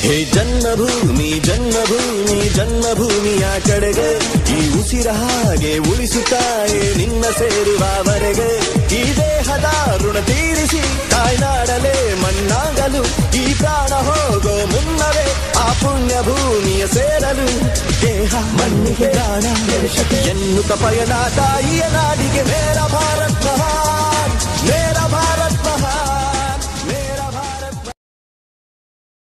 ಹೇ ಜನ್ಮಭೂಮಿ ಜನ್ಮಭೂಮಿ, ಜನ್ಮಭೂಮಿಯ ಕಡೆಗೆ, ಈ ಉಸಿರ ಹಾಗೆ ಉಳಿಸುತ್ತಾಯೆ ನಿನ್ನ ಸೇರುವವರೆಗೆ ಈ ದೇಹದ ಋಣ ತೀರಿಸಿ ತಾಯ್ನಾಡಲೇ ಮಣ್ಣಾಗಲು, ಈ ಪ್ರಾಣ ಹೋಗೋ ಮುನ್ನವೇ ಆ ಪುಣ್ಯ ಭೂಮಿಯ ಸೇರಲು. ದೇಹ ಮಣ್ಣಿಗೆ ಪ್ರಾಣ ಎನ್ನುತ್ತ ಪಯಣ ತಾಯಿಯ